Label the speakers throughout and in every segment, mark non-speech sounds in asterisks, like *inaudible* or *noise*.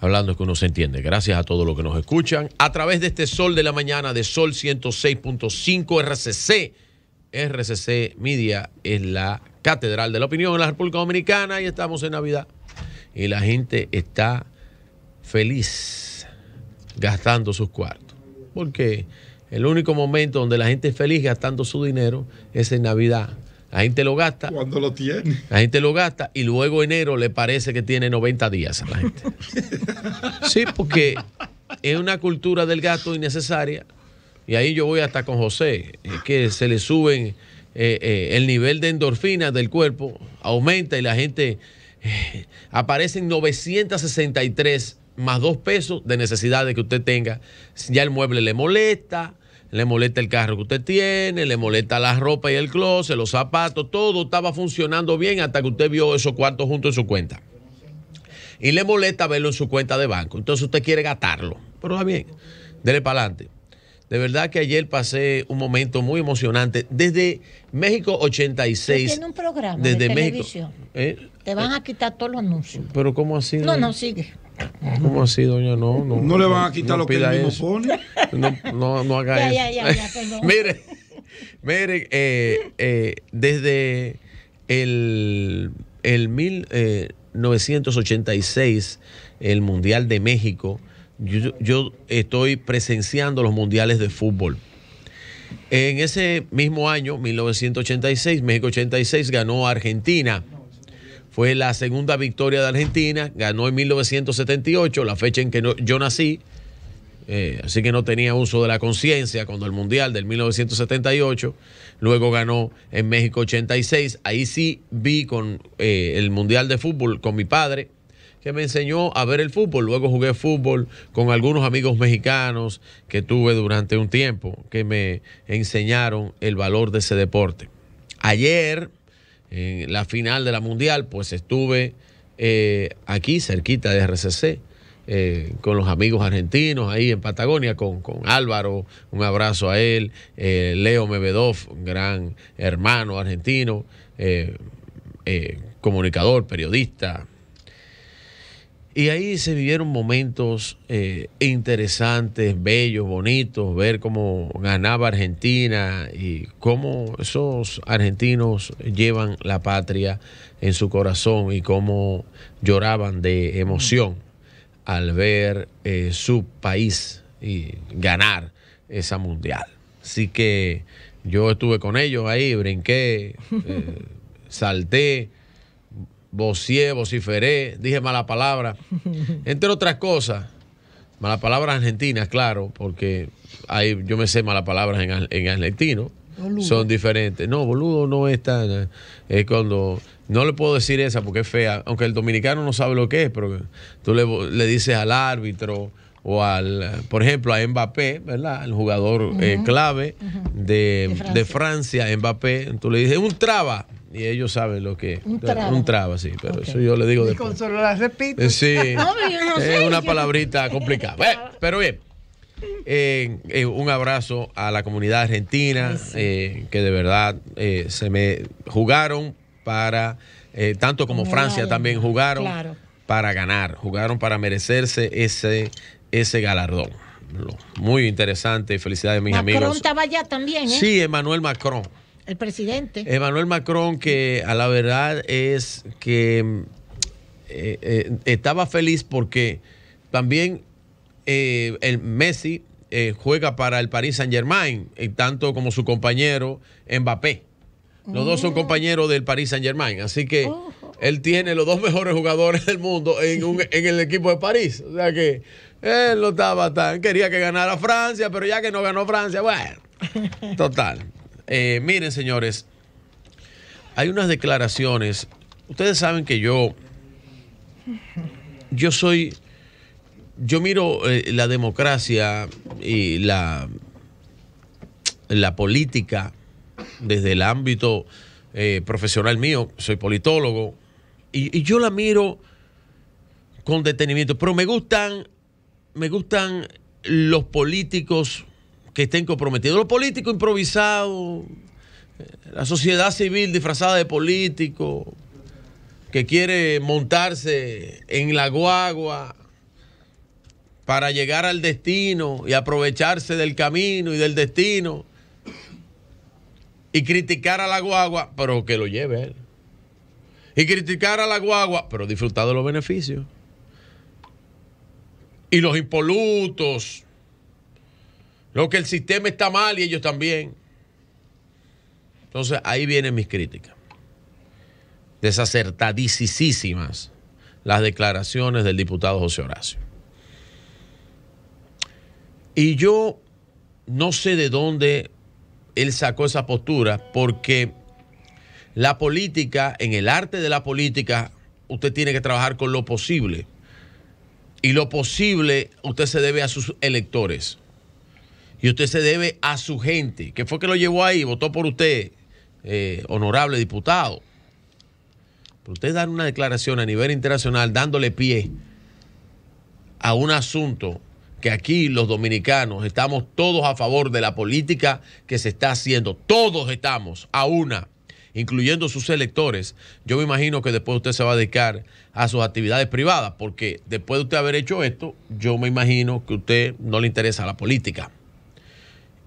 Speaker 1: Hablando que uno se entiende. Gracias a todos los que nos escuchan. A través de este Sol de la Mañana de Sol 106.5 RCC. RCC Media es la catedral de la opinión en la República Dominicana y estamos en Navidad. Y la gente está feliz gastando sus cuartos. Porque el único momento donde la gente es feliz gastando su dinero es en Navidad. La gente lo gasta.
Speaker 2: Cuando lo tiene.
Speaker 1: La gente lo gasta y luego enero le parece que tiene 90 días a la gente. *laughs* Sí, porque es una cultura del gasto innecesaria. Y ahí yo voy hasta con José, es que se le suben eh, eh, el nivel de endorfinas del cuerpo, aumenta y la gente eh, aparecen 963 más dos pesos de necesidades que usted tenga. Ya el mueble le molesta, le molesta el carro que usted tiene, le molesta la ropa y el closet, los zapatos, todo estaba funcionando bien hasta que usted vio esos cuartos juntos en su cuenta. Y le molesta verlo en su cuenta de banco. Entonces usted quiere gastarlo. Pero está bien, dele para adelante. De verdad que ayer pasé un momento muy emocionante. Desde México 86.
Speaker 3: Tiene un programa
Speaker 1: desde
Speaker 3: de
Speaker 1: México. ¿Eh?
Speaker 3: Te van a quitar todos los anuncios.
Speaker 1: Pero ¿cómo así?
Speaker 3: No, no, sigue.
Speaker 1: ¿Cómo así, doña? No, no.
Speaker 2: No le van a quitar lo que él mismo
Speaker 1: eso.
Speaker 2: pone.
Speaker 1: No, no, no haga
Speaker 3: Ya,
Speaker 1: eso.
Speaker 3: ya, ya, ya, perdón. *laughs*
Speaker 1: mire, mire, eh, eh, desde el, el 1986, el Mundial de México, yo, yo estoy presenciando los mundiales de fútbol. En ese mismo año, 1986, México 86 ganó a Argentina. Fue la segunda victoria de Argentina, ganó en 1978, la fecha en que yo nací, eh, así que no tenía uso de la conciencia cuando el Mundial del 1978, luego ganó en México 86, ahí sí vi con eh, el Mundial de Fútbol con mi padre, que me enseñó a ver el fútbol, luego jugué fútbol con algunos amigos mexicanos que tuve durante un tiempo, que me enseñaron el valor de ese deporte. Ayer, en la final de la Mundial, pues estuve eh, aquí cerquita de RCC eh, con los amigos argentinos ahí en Patagonia, con, con Álvaro, un abrazo a él, eh, Leo Mebedov, gran hermano argentino, eh, comunicador, periodista. Y ahí se vivieron momentos eh, interesantes, bellos, bonitos, ver cómo ganaba Argentina y cómo esos argentinos llevan la patria en su corazón y cómo lloraban de emoción al ver eh, su país y ganar esa mundial. Así que yo estuve con ellos ahí, brinqué, *laughs* eh, salté, vocié, vociferé, dije mala palabra, *laughs* entre otras cosas. Malas palabras argentinas, claro, porque hay, yo me sé malas palabras en, en argentino.
Speaker 3: Boludo.
Speaker 1: Son diferentes. No, boludo no es tan. Es cuando. No le puedo decir esa porque es fea. Aunque el dominicano no sabe lo que es, pero tú le, le dices al árbitro o al. Por ejemplo, a Mbappé, ¿verdad? El jugador eh, clave de, de Francia. Mbappé. Tú le dices, un traba. Y ellos saben lo que es.
Speaker 3: Un traba.
Speaker 1: Un traba, sí. Pero eso yo le digo
Speaker 4: Y
Speaker 1: después.
Speaker 4: con solo la repito.
Speaker 1: Eh, Sí. *laughs*
Speaker 3: No, no
Speaker 1: es
Speaker 3: sé,
Speaker 1: una palabrita complicada. Bueno, pero bien. Eh, eh, un abrazo a la comunidad argentina, eh, que de verdad eh, se me jugaron para, eh, tanto como Francia también jugaron
Speaker 3: claro.
Speaker 1: para ganar, jugaron para merecerse ese, ese galardón. Muy interesante, felicidades mis
Speaker 3: Macron
Speaker 1: amigos.
Speaker 3: estaba allá también, ¿eh?
Speaker 1: Sí, Emmanuel Macron.
Speaker 3: El presidente.
Speaker 1: Emmanuel Macron, que a la verdad es que eh, eh, estaba feliz porque también eh, el Messi eh, juega para el Paris Saint Germain, tanto como su compañero Mbappé. Los dos son compañeros del Paris Saint Germain, así que él tiene los dos mejores jugadores del mundo en, un- en el equipo de París. O sea que él no estaba tan. Quería que ganara Francia, pero ya que no ganó Francia, bueno, *laughs* total. Eh, miren, señores, hay unas declaraciones. Ustedes saben que yo, yo soy, yo miro eh, la democracia y la, la política desde el ámbito eh, profesional mío. Soy politólogo y, y yo la miro con detenimiento. Pero me gustan, me gustan los políticos que estén comprometidos. Los políticos improvisados, eh, la sociedad civil disfrazada de político, que quiere montarse en la guagua para llegar al destino y aprovecharse del camino y del destino y criticar a la guagua, pero que lo lleve él. Y criticar a la guagua, pero disfrutar de los beneficios. Y los impolutos. Lo que el sistema está mal y ellos también. Entonces ahí vienen mis críticas. Desacertadísimas las declaraciones del diputado José Horacio. Y yo no sé de dónde él sacó esa postura, porque la política, en el arte de la política, usted tiene que trabajar con lo posible. Y lo posible, usted se debe a sus electores. Y usted se debe a su gente, que fue que lo llevó ahí, votó por usted, eh, honorable diputado. Pero usted dar una declaración a nivel internacional dándole pie a un asunto que aquí los dominicanos estamos todos a favor de la política que se está haciendo. Todos estamos a una, incluyendo sus electores. Yo me imagino que después usted se va a dedicar a sus actividades privadas, porque después de usted haber hecho esto, yo me imagino que a usted no le interesa la política.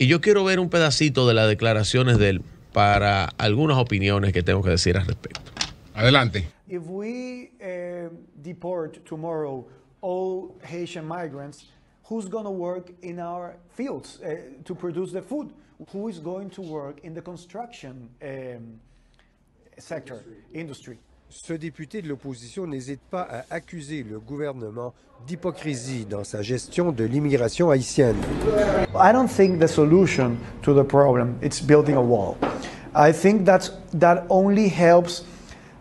Speaker 1: Y yo quiero ver un pedacito de las declaraciones de él para algunas opiniones que tengo que decir al respecto.
Speaker 4: Adelante.
Speaker 5: If we uh, deport tomorrow all Haitian migrants, who's going to work in our fields uh, to produce the food? Who is going to work in the construction um, sector, industry?
Speaker 6: Ce député de l'opposition n'hésite pas à accuser le gouvernement d'hypocrisie dans sa gestion de l'immigration haïtienne.
Speaker 5: I don't think the solution to the problem is building a wall. I think that that only helps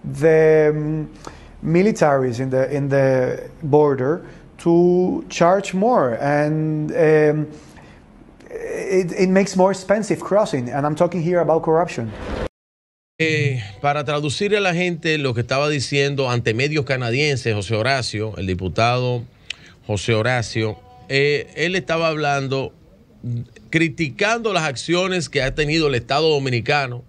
Speaker 5: the um, militaries in the in the border to charge more and um, it, it makes more expensive crossing and i'm talking here about corruption
Speaker 1: Eh, para traducir a la gente lo que estaba diciendo ante medios canadienses, José Horacio, el diputado José Horacio, eh, él estaba hablando, criticando las acciones que ha tenido el Estado Dominicano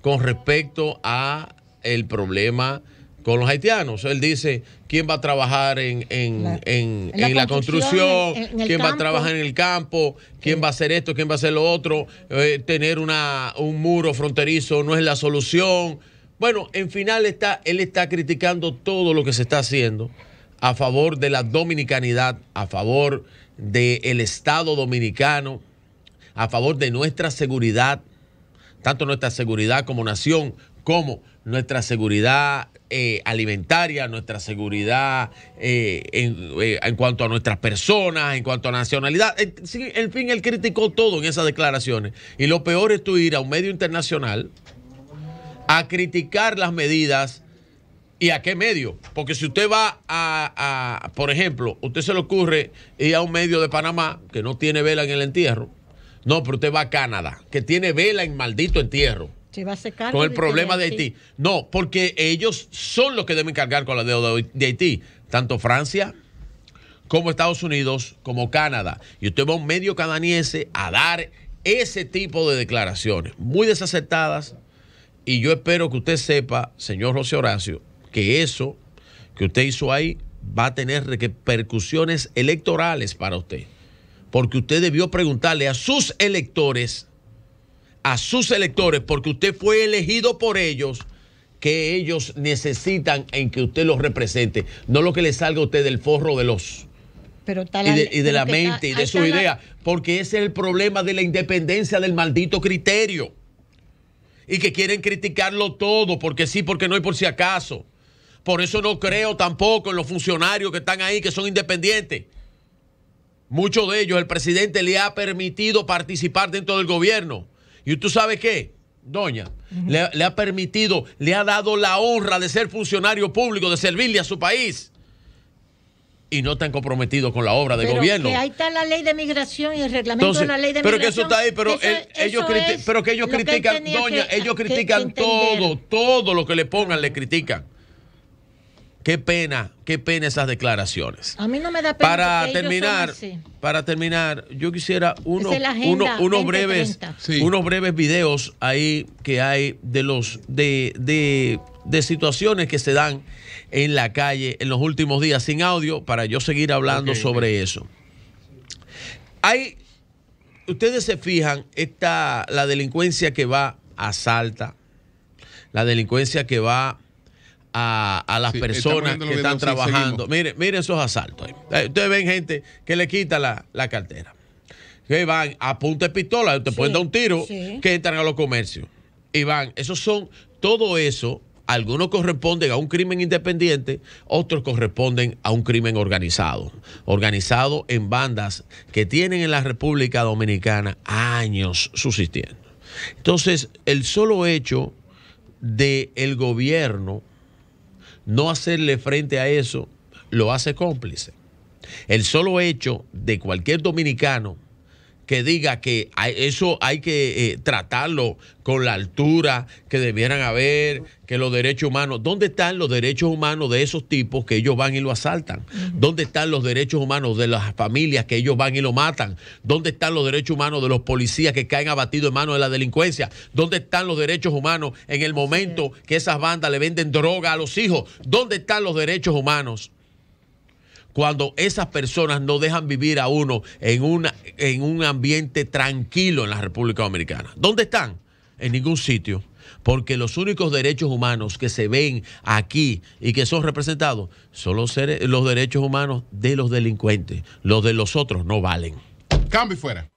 Speaker 1: con respecto a el problema con los haitianos. Él dice, ¿quién va a trabajar en, en,
Speaker 3: La-
Speaker 1: en-
Speaker 3: en la
Speaker 1: en la
Speaker 3: construcción,
Speaker 1: ¿Quién va a trabajar en el campo? ¿Quién va a hacer esto? ¿Quién va a hacer lo otro? Eh, tener una, un muro fronterizo no es la solución. Bueno, en final está, él está criticando todo lo que se está haciendo a favor de la dominicanidad, a favor del Estado dominicano, a favor de nuestra seguridad, tanto nuestra seguridad como nación, como nuestra seguridad eh, alimentaria, nuestra seguridad eh, en, eh, en cuanto a nuestras personas, en cuanto a nacionalidad. En, en fin, él criticó todo en esas declaraciones. Y lo peor es tú ir a un medio internacional a criticar las medidas. ¿Y a qué medio? Porque si usted va a, a, por ejemplo, usted se le ocurre ir a un medio de Panamá que no tiene vela en el entierro. No, pero usted va a Canadá, que tiene vela en maldito entierro
Speaker 3: Se va a secar.
Speaker 1: con el problema de Haití. No, porque ellos son los que deben cargar con la deuda de Haití. Tanto Francia como Estados Unidos, como Canadá. Y usted va a un medio canadiense a dar ese tipo de declaraciones, muy desacertadas. Y yo espero que usted sepa, señor José Horacio, que eso que usted hizo ahí va a tener repercusiones electorales para usted. Porque usted debió preguntarle a sus electores a sus electores, porque usted fue elegido por ellos, que ellos necesitan en que usted los represente, no lo que le salga a usted del forro de los
Speaker 3: Pero está
Speaker 1: y de, y de
Speaker 3: pero
Speaker 1: la mente y de sus ideas, porque ese es el problema de la independencia del maldito criterio. Y que quieren criticarlo todo, porque sí, porque no y por si acaso. Por eso no creo tampoco en los funcionarios que están ahí, que son independientes. Muchos de ellos el presidente le ha permitido participar dentro del gobierno. ¿Y tú sabes qué? Doña, le, le ha permitido, le ha dado la honra de ser funcionario público, de servirle a su país. Y no están comprometidos con la obra del
Speaker 3: pero
Speaker 1: gobierno.
Speaker 3: que ahí está la ley de migración y el reglamento
Speaker 1: Entonces,
Speaker 3: de la ley de
Speaker 1: pero que
Speaker 3: migración.
Speaker 1: eso está ahí, pero
Speaker 3: Eso-
Speaker 1: él- ellos pero que ellos critican, doña,
Speaker 3: que-
Speaker 1: ellos
Speaker 3: que
Speaker 1: critican todo, todo lo que le pongan le critican. Qué pena, qué pena esas declaraciones.
Speaker 3: A mí no me da pena.
Speaker 1: Para terminar, para terminar, yo quisiera uno- unos
Speaker 3: 2030.
Speaker 1: breves,
Speaker 4: Sí.
Speaker 1: unos breves videos ahí que hay de los de, de, de situaciones que se dan en la calle en los últimos días sin audio para yo seguir hablando sobre eso. hay, ustedes se fijan, esta, la delincuencia que va a Salta, la delincuencia que va a, a las
Speaker 4: Sí,
Speaker 1: personas que están trabajando. Miren, miren esos asaltos. ahí. Eh, Ustedes ven gente que le quita la, la cartera. Que van a punta de pistola, te pueden dar un tiro,
Speaker 3: sí.
Speaker 1: que entran a los comercios. Y van, esos son, todo eso, algunos corresponden a un crimen independiente, otros corresponden a un crimen organizado. Organizado en bandas que tienen en la República Dominicana años subsistiendo. Entonces, el solo hecho de el gobierno no hacerle frente a eso lo hace cómplice. El solo hecho de cualquier dominicano que diga que eso hay que eh, tratarlo con la altura que debieran haber, que los derechos humanos, ¿dónde están los derechos humanos de esos tipos que ellos van y lo asaltan? ¿Dónde están los derechos humanos de las familias que ellos van y lo matan? ¿Dónde están los derechos humanos de los policías que caen abatidos en manos de la delincuencia? ¿Dónde están los derechos humanos en el momento que esas bandas le venden droga a los hijos? ¿Dónde están los derechos humanos? Cuando esas personas no dejan vivir a uno en, una, en un ambiente tranquilo en la República Dominicana. ¿Dónde están? En ningún sitio. Porque los únicos derechos humanos que se ven aquí y que son representados son los, los derechos humanos de los delincuentes. Los de los otros no valen.
Speaker 4: Cambio y fuera.